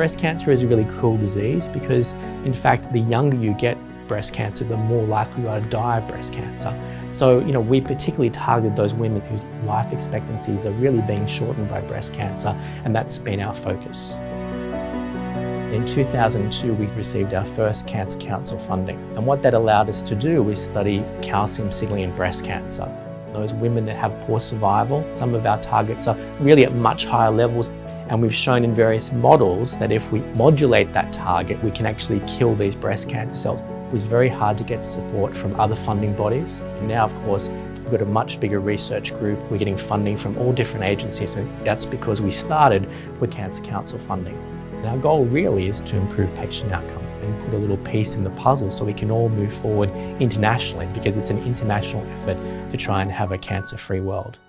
Breast cancer is a really cruel disease because, in fact, the younger you get breast cancer, the more likely you are to die of breast cancer. So, you know, we particularly targeted those women whose life expectancies are really being shortened by breast cancer, and that's been our focus. In 2002, we received our first Cancer Council funding. And what that allowed us to do was study calcium signaling in breast cancer. Those women that have poor survival, some of our targets are really at much higher levels. And we've shown in various models that if we modulate that target, we can actually kill these breast cancer cells. It was very hard to get support from other funding bodies. Now, of course, we've got a much bigger research group. We're getting funding from all different agencies, and that's because we started with Cancer Council funding. And our goal really is to improve patient outcome and put a little piece in the puzzle so we can all move forward internationally because it's an international effort to try and have a cancer-free world.